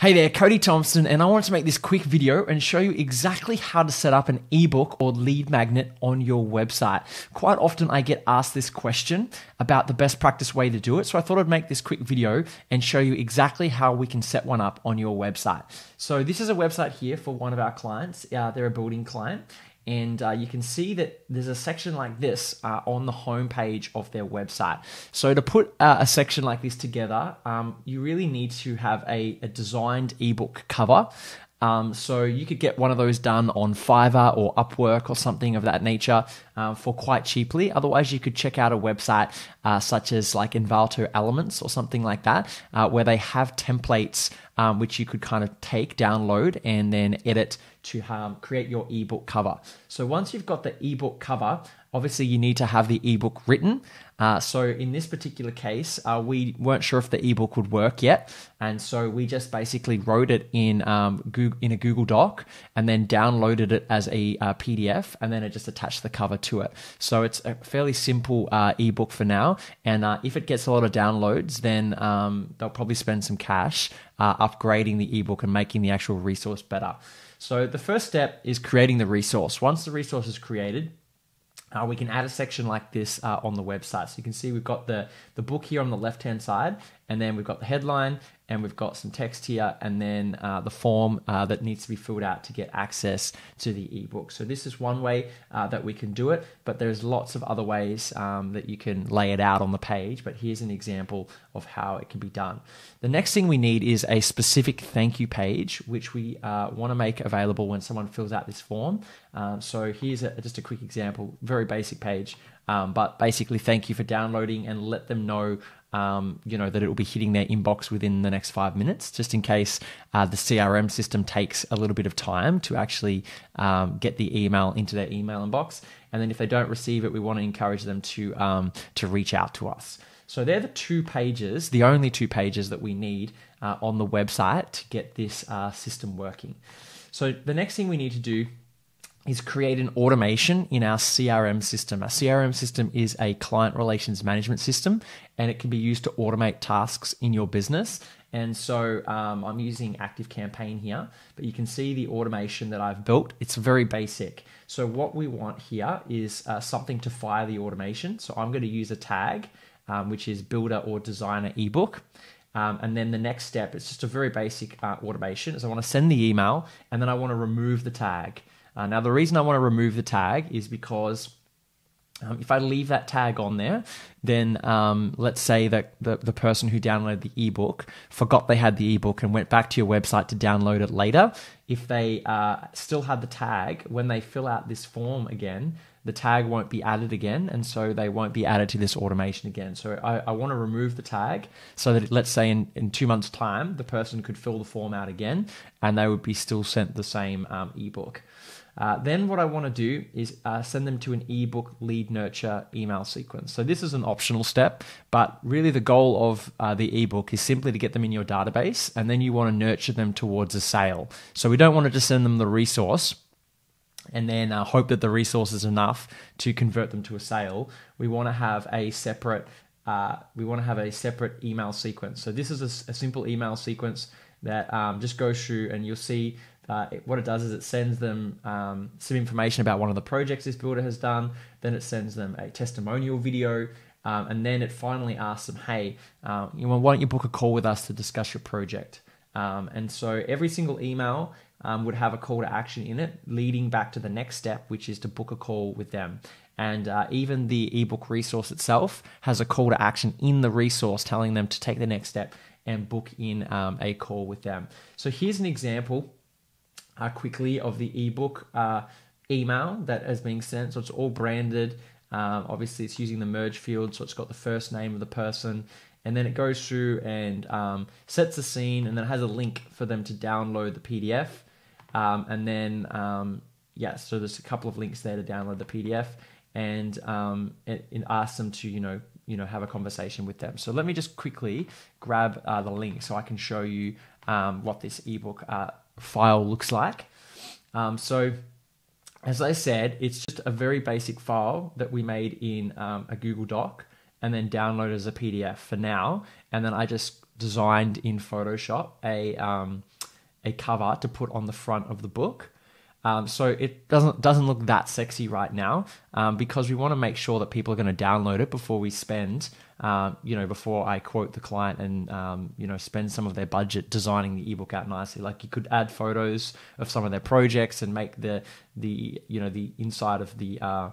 Hey there, Cody Thompson, and I wanted to make this quick video and show you exactly how to set up an ebook or lead magnet on your website. Quite often I get asked this question about the best practice way to do it, so I thought I'd make this quick video and show you exactly how we can set one up on your website. So this is a website here for one of our clients. Uh, they're a building client, and uh, you can see that there's a section like this uh, on the home page of their website. So to put uh, a section like this together, um, you really need to have a, a designed ebook cover. Um, so you could get one of those done on Fiverr or Upwork or something of that nature um, for quite cheaply. Otherwise, you could check out a website uh, such as like Envato Elements or something like that, uh, where they have templates um, which you could kind of take, download, and then edit to um, create your ebook cover. So once you've got the ebook cover, obviously you need to have the ebook written. Uh, so in this particular case, uh, we weren't sure if the ebook would work yet, and so we just basically wrote it in um, Google, in a Google Doc and then downloaded it as a uh, PDF, and then it just attached the cover to it. So it's a fairly simple uh, ebook for now, and uh, if it gets a lot of downloads, then um, they'll probably spend some cash uh, upgrading the ebook and making the actual resource better. So the first step is creating the resource. Once the resource is created, uh, we can add a section like this uh, on the website. So you can see we've got the, the book here on the left hand side, and then we've got the headline, and we've got some text here, and then uh, the form uh, that needs to be filled out to get access to the ebook. So this is one way uh, that we can do it, but there's lots of other ways um, that you can lay it out on the page. But here's an example of how it can be done. The next thing we need is a specific thank you page, which we uh, want to make available when someone fills out this form. Um, so here's a, just a quick example, very basic page. Um, but basically, thank you for downloading and let them know um, you know that it will be hitting their inbox within the next five minutes, just in case uh, the CRM system takes a little bit of time to actually um, get the email into their email inbox. And then if they don't receive it, we want to encourage them to um, to reach out to us. So they're the two pages, the only two pages that we need uh, on the website to get this uh, system working. So the next thing we need to do is create an automation in our CRM system. Our CRM system is a client relations management system and it can be used to automate tasks in your business. And so um, I'm using Active Campaign here, but you can see the automation that I've built. It's very basic. So what we want here is uh, something to fire the automation. So I'm going to use a tag, um, which is builder or designer ebook. Um, and then the next step, it's just a very basic uh, automation, is I want to send the email and then I want to remove the tag. Uh, now, the reason I want to remove the tag is because um, if I leave that tag on there, then um, let's say that the, the person who downloaded the ebook forgot they had the ebook and went back to your website to download it later. If they uh, still had the tag, when they fill out this form again, the tag won't be added again, and so they won't be added to this automation again. So I, I want to remove the tag so that, let's say, in, in two months' time, the person could fill the form out again and they would be still sent the same um, ebook. Uh, then what I want to do is uh, send them to an ebook lead nurture email sequence. So this is an optional step, but really the goal of uh, the ebook is simply to get them in your database, and then you want to nurture them towards a sale. So we don't want to just send them the resource and then uh, hope that the resource is enough to convert them to a sale. We want to have a separate uh, we want to have a separate email sequence. So this is a, a simple email sequence that um, just goes through, and you'll see uh, it, what it does is it sends them um, some information about one of the projects this builder has done. Then it sends them a testimonial video. Um, and then it finally asks them, hey, uh, you know, why don't you book a call with us to discuss your project? Um, and so every single email um, would have a call to action in it, leading back to the next step, which is to book a call with them. And uh, even the ebook resource itself has a call to action in the resource telling them to take the next step and book in um, a call with them. So here's an example uh, quickly of the ebook uh, email that is being sent. So it's all branded. Um, obviously, it's using the merge field, so it's got the first name of the person, and then it goes through and um, sets a scene, and then it has a link for them to download the PDF. Um, and then, um, yeah, so there's a couple of links there to download the PDF, and um, it, it, asks them to, you know, you know, have a conversation with them. So let me just quickly grab uh, the link so I can show you um, what this ebook uh, file looks like. Um, so, as I said, it's just a very basic file that we made in um, a Google Doc and then download as a PDF for now. And then I just designed in Photoshop a um, a cover to put on the front of the book. Um, so it doesn't doesn't look that sexy right now um, because we want to make sure that people are going to download it before we spend, um, you know, before I quote the client and um, you know spend some of their budget designing the ebook out nicely. Like you could add photos of some of their projects and make the the you know the inside of the uh,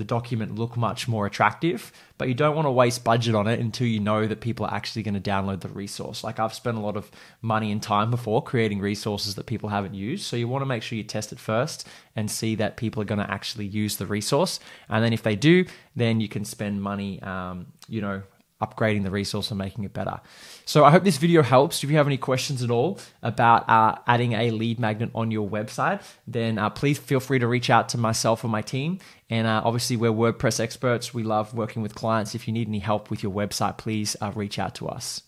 the document look much more attractive, but you don't want to waste budget on it until you know that people are actually going to download the resource. Like I've spent a lot of money and time before creating resources that people haven't used. So you want to make sure you test it first and see that people are going to actually use the resource. And then if they do, then you can spend money, um, you know, upgrading the resource and making it better. So I hope this video helps. If you have any questions at all about uh, adding a lead magnet on your website, then uh, please feel free to reach out to myself or my team. And uh, obviously, we're WordPress experts. We love working with clients. If you need any help with your website, please uh, reach out to us.